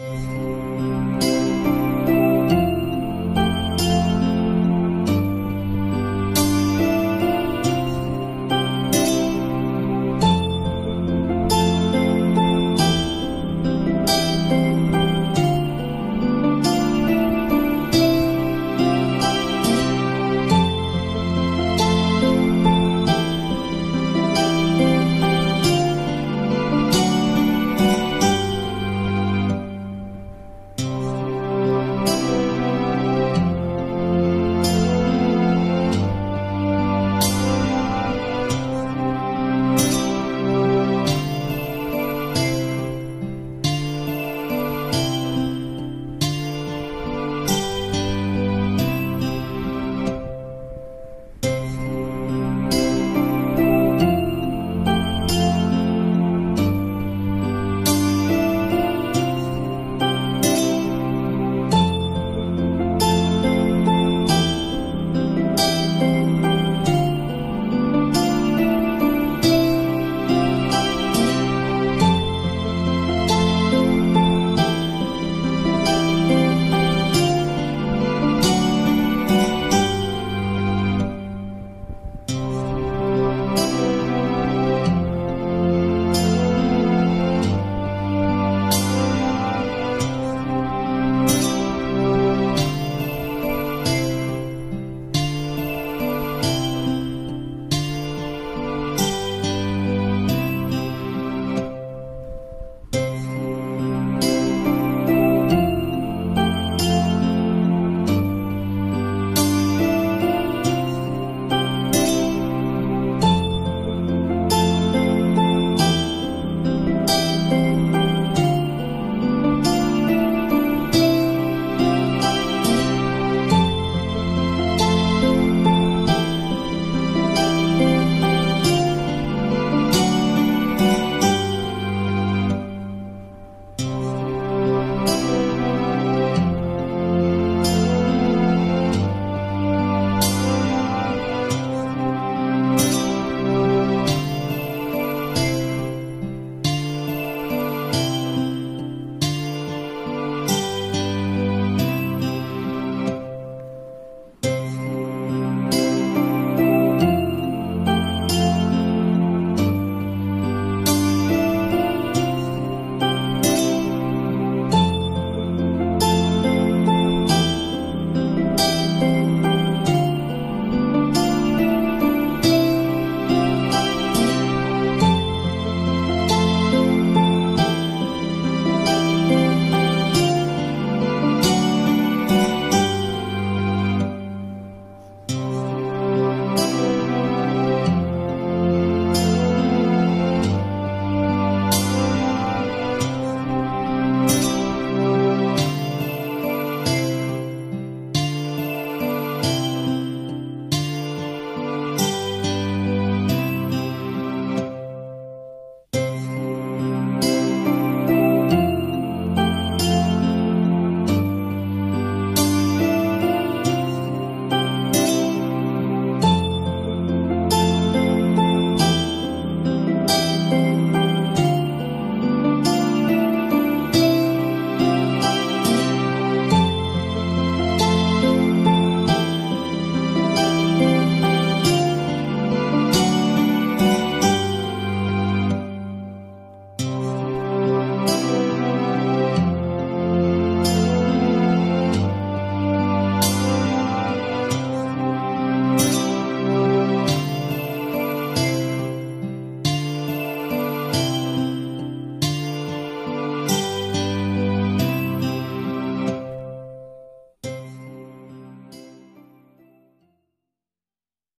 you